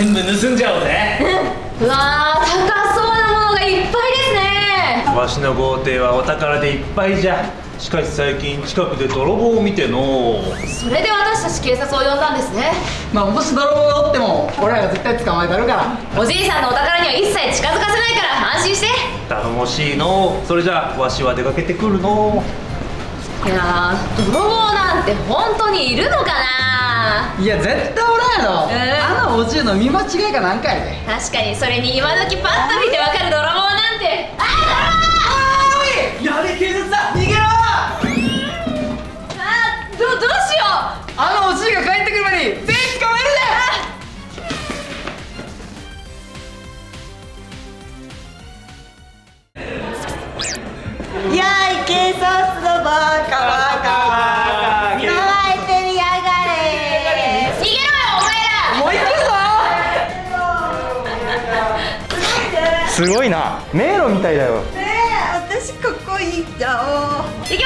全部盗んじゃおうぜうわー高そうなものがいっぱいですね。わしの豪邸はお宝でいっぱいじゃ。しかし最近近くで泥棒を見てのそれで私たち警察を呼んだんですね。まあもし泥棒がおっても俺らが絶対捕まえたるから。おじいさんのお宝には一切近づかせないから安心して。頼もしいのそれじゃわしは出かけてくるのいやー泥棒なんて本当にいるのかないや絶対おらんやろ、えーあのおじいの見間違いかなんかやで。確かにそれに今時パッと見てわかる泥棒なんて。あやべ警察だ逃げろ。あどどうしよう。あのおじいが帰ってくるまですごいな。迷路みたいだよ。ねえ私ここ行っちゃおう。行きますよ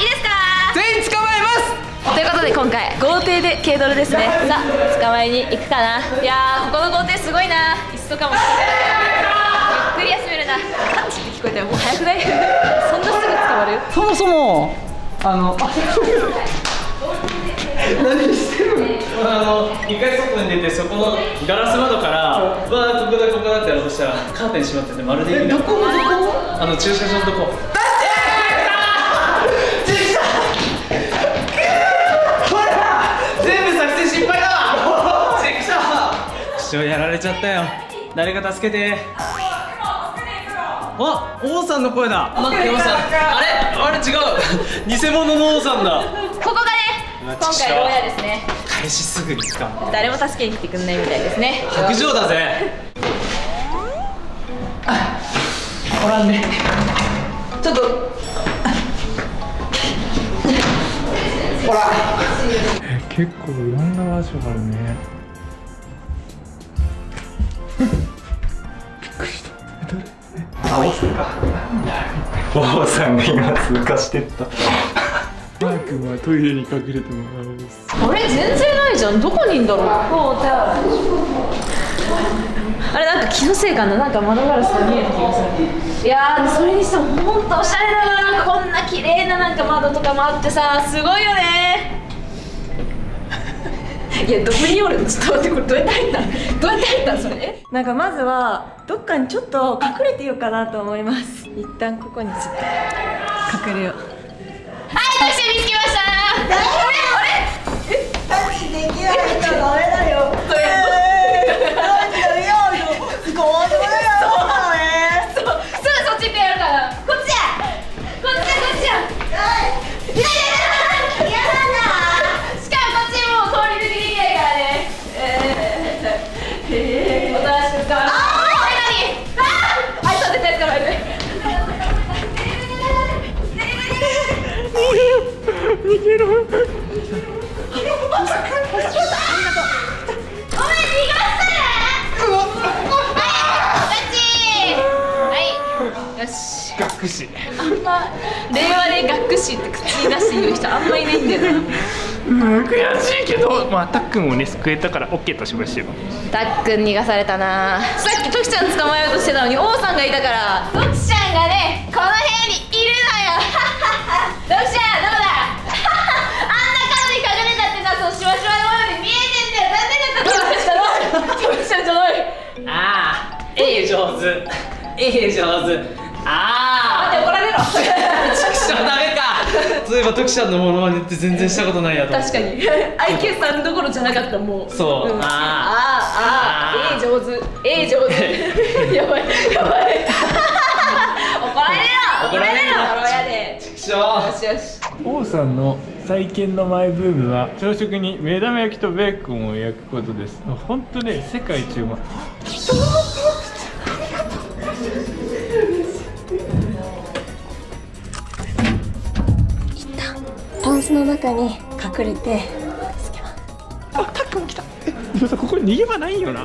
いいですか？全員捕まえます。ということで今回豪邸で軽泥ですね。さあ捕まえに行くかな。いやーここの豪邸すごいな。いっそかもしれないゆっくり休めるな。カッチって聞こえたよもう早くない？そんなすぐ捕まる？そもそもあのあ 何してるの？あの一回外に出てそこのガラス窓からわーここだここだってやろうとしたらカーテン閉まっててまるで意味ない。どこもどこも？あの駐車場のとこ。全部作戦失敗だわ。チェックした師匠やられちゃったよ。誰か助けて？あ王さんの声だ。待って王さん。あれ？あれ違う。偽物の王さんだ今回牢屋ですね。開始すぐに使う誰も助けに来てくんないみたいですね。白状だぜ。おらんね。ちょっと。ほら。結構いろんな場所があるね。びっくりした。えどれあ王さんか。王さんが今通過してったマー君はトイレに隠れてもらうんです。あれ全然ないじゃん。どこにいんだろう。あれなんか気のせいかな。なんか窓ガラスが見える気がする。いやーそれにしてもほんとおしゃれだな。こんな綺麗ななんか窓とかもあってさすごいよね。いやどこにおるの？ちょっと待ってこれどうやって入ったんどうやって入ったんそれ？なんかまずはどっかにちょっと隠れてようかなと思います。一旦ここにちょっと隠れよう。はいタクシー見つけましたあれあれタクシーできないとダメだよえー何だよ学士。あんま令和で学士って口に出して言う人あんまいないんだよな。うん悔しいけどまあたっくんをね救えたから OK としましょう。たっくん逃がされたな。さっきトキちゃん捕まえようとしてたのに王さんがいたから。トキちゃんがねこの部屋にいるのよ。トキちゃんどうだ？あんな角に隠れたってさそのシワシワのものに見えてんだよ。残念だったトキちゃんじゃない。トキちゃんじゃないああええ上手。ええ上手あ待って怒られろあチクションダメかそういえばトキちゃんのモノマネって全然したことないやと思って。確かに。愛犬さんどころじゃなかったもう。そう、ん。ああー。あー、あー。ええ上手、ええ上手。やばい、やばい。怒られろ、怒られる怒られろ、で。あチクションよしよし。王さんの最近のマイブームは朝食に目玉焼きとベーコンを焼くことです。本当ね世界一うスの中に隠れてあたっくん来た。えでもさここに逃げ場ないよな。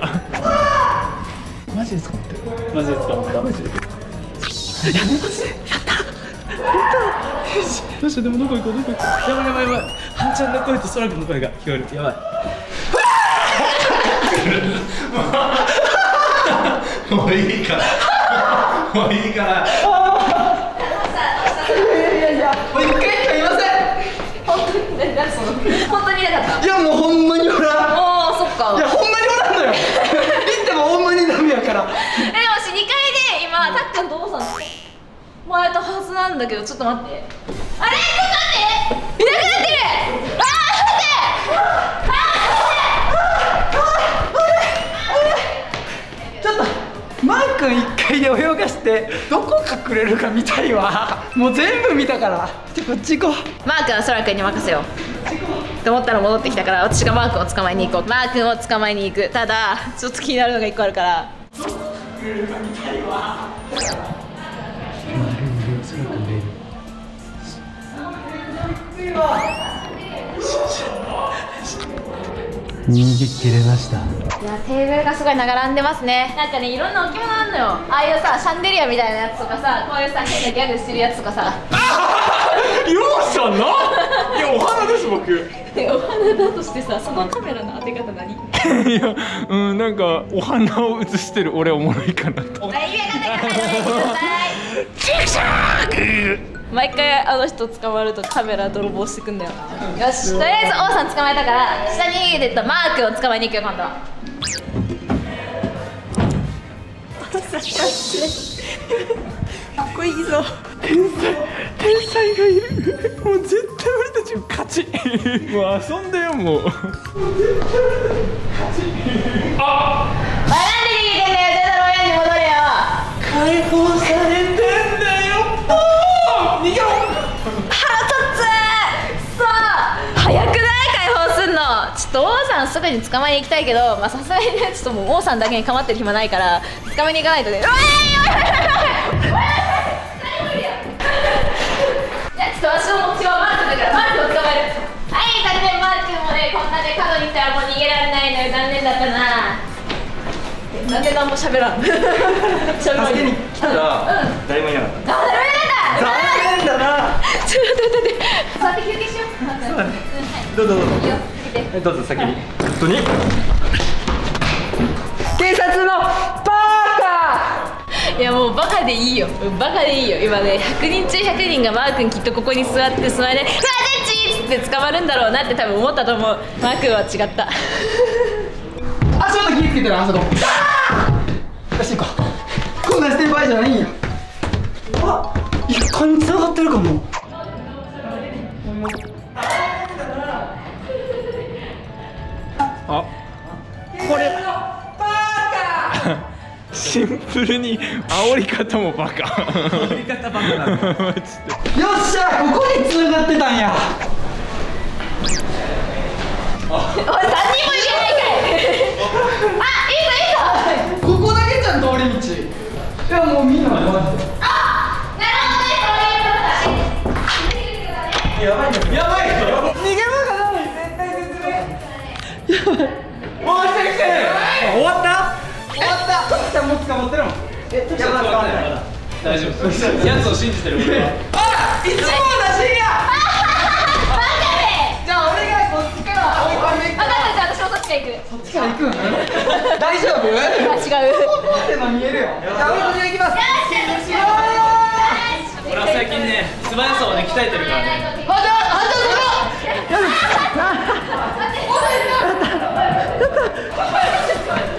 マジで捕まって。るマジですか。マジで。どうしようでもどこ行こうどこ行こう。やばいやばいやばい。はんちゃんの声とそらくんの声が聞こえるやばい。もういいから。もういいからもう一回しか言いませ本当に何何その本当にいなかったんいやもうほんまにおらんおおそっかいやほんまにおらんのよ言ってもほんまにダメやからえでも私2階で今たっくんとおさんもらえたはずなんだけどちょっと待って。あれ？ちょっと待って。いなくなってるあちょっとマー君一回で泳がしてどこ隠れるか見たいわ。もう全部見たから。ちょこっち行こう。マー君はそらくんに任せよう。と思ったら戻ってきたから私がマー君を捕まえに行こう。マー君を捕まえに行く。ただちょっと気になるのが1個あるから逃げ切れました。いやテーブルがすごい並んでますね。なんかねいろんな置物あんのよ。ああいうさシャンデリアみたいなやつとかさこういうさ変なギャグしてるやつとかさ。ようさんないやお花です僕。でお花だとしてさそのカメラの当て方何？いやうんなんかお花を映してる俺おもろいかなと。あ意味わかんないからやめてください 毎回あの人捕まるとカメラ泥棒してくんだよな。よし。とりあえず王さん捕まえたから下に逃げてったマークを捕まえに行くよ今度は。かっこいいぞ。天才天才がいる。もう絶対俺たち勝ち。もう遊んでよもう。おいなんで逃げてんだよ出たら親に戻れよ。解放されょっと王さんすぐに捕まえに行きたいけどまあさすがにねちょっともう王さんだけに構ってる暇ないから捕まえに行かないとね。うわーいおいおいおいおいいやちょっと私の目標はマークだからマークを捕まえるはい残念マークもねこんなね角に来たらもう逃げられないのよ残念だったななんで何も喋らん喋らん助けに来たらうん誰もいなかっあ、ダメだ残念だなちょっと待って待って座って休憩しようそうだねたどうぞどうぞいいよかけてえどうぞ先に。本当に？警察のバいやもうバカでいいよ。バカでいいよ。今ね100人中100人がマー君きっとここに座って座りで「うわデッチ!」っつって捕まるんだろうなって多分思ったと思う。マー君は違った。カ足元気ぃつけてるあそこ。あー！よし行こう。こんなんしてる場合じゃないんや。あ一貫に繋がってるかもシンプルに煽り方もバカ。煽り方バカなのマジでよっしゃここに繋がってたんや。おい3人もいけないかい。あいいぞいいぞ。ここだけじゃん通りやつを信じてる俺は。あいつも同じや。じゃあ俺がこっちから。追い込んでい。く分かったじゃあ私もそっちから行く。こっちから行くん大丈夫？あ違う。ここっての見えるよじゃあ俺こっち行きます。俺は最近ね素早さをね鍛えてるからね。あじゃああじゃあよ っ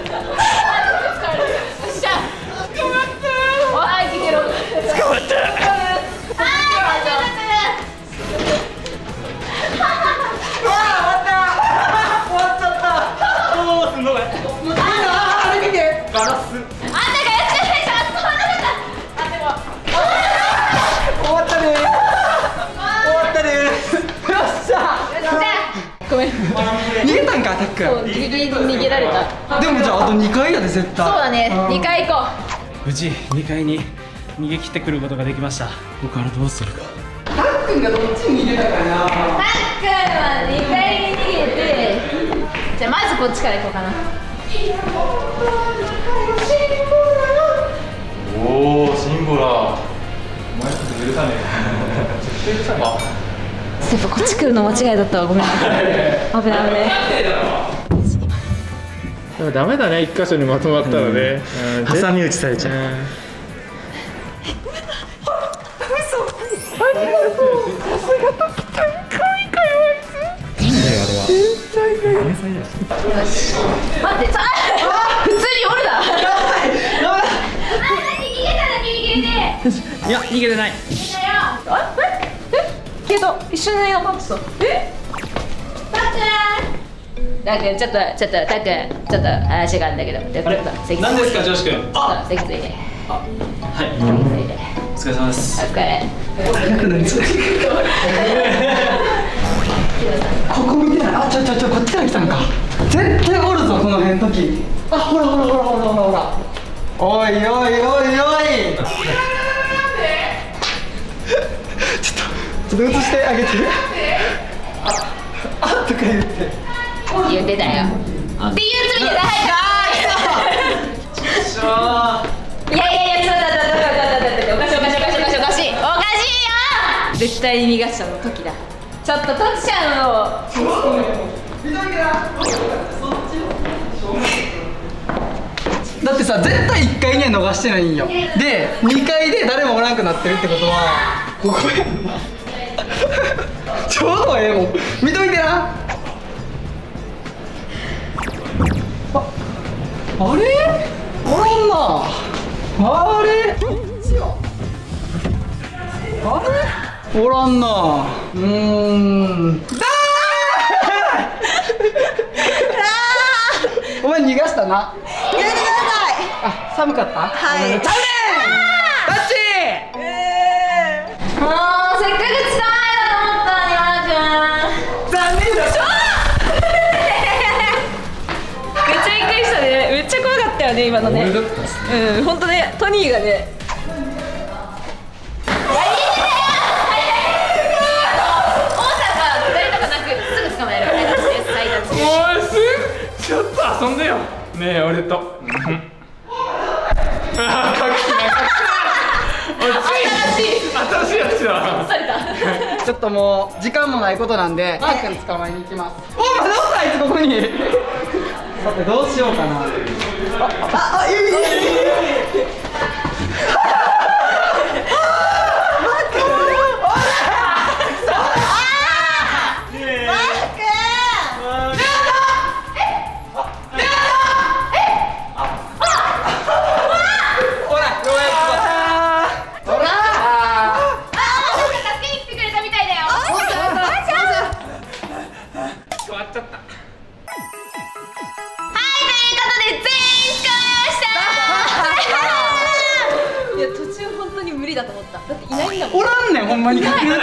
そうギリギリ逃げられた。でもじゃああと2回やで絶対。そうだね。ん。2回行こ無事2階に逃げ切ってくることができました。ここからどうするか。タックンがどっちに逃げたかな。うタックンは2回に逃げてじゃあまずこっちから行こうかな。おおシンボラ。お前ちょっと許さねえ絶対許さね。やっぱこっち来るの間違いだったわ。ごめん。危ない危ないでもダメだね一箇所にまとまったらね、うん。挟み撃ちされちゃう。うん。待ってさ普通におるだ。いや逃げてない。あええ消えた一瞬でいなくなってたえたっくんちょっとちょっとたっくんちょっと話があるんだけどああれ？何ですか女子くんあ！席ついてはい。席ついてお疲れ様です。お疲れ。ここ見てない？あちょちょちょこっちから来たんか。絶対おるぞこの辺時。あほらほらほらほらほら。ほらおいおいおい。おいちょっとちょっと映してあげて。ああとか言って。言ってたよってい。う罪で入ったしょい。やい。やい。やちょっと待って待って待って待っておかしい。おかしい。おかしい。おかしい。おかしい。おかしい。よ絶対に逃がしたの時だちょっとトキちゃんをだってさ絶対1階には逃してない。んよで2階で誰もおらんくなってるってことはここやんなちょうどええもん見とい。てなあれ？あれ？あれ？おらんな。うーん。だー。お前逃がしたな。やめてくださいあ寒かった？はいね今のね。ね。うん本当ねトニーがね。王さんが誰とかなくすぐ捕まえる配達です配達ですもうすぐちょっと遊んでよ。ねえ俺と。いつい。新しいやつだ。されたちょっともう時間もないことなんでマー君捕まえに行きます。おここに？さてどうしようかな。ああいい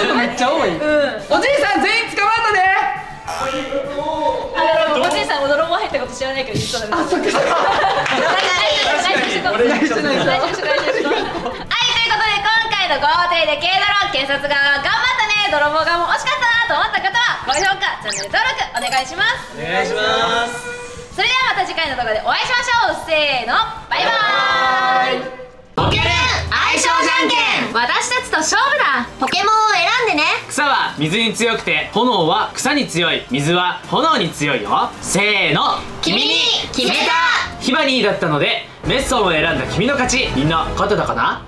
隠れるとこめっちゃ多い、うん。おじいさん全員捕まったで。おじいさんも泥棒入ったこと知らないけど実は。あそっか。そっか内緒内緒内緒内緒内緒してはい、ということで今回の豪邸で軽ドローン警察が頑張ったね。泥棒がもう惜しかったなと思った方は高評価チャンネル登録お願いします。お願いしますそれではまた次回の動画でお会いしましょう。せーの。バイバーイ。ポケルン相性じゃんけん。私たちと勝負だ。ポケモンを選んでね。草は水に強くて炎は草に強い水は炎に強いよ。せーの。君に決めた。ヒバニーだったのでメッソンを選んだ君の勝ち。みんな勝てたかな？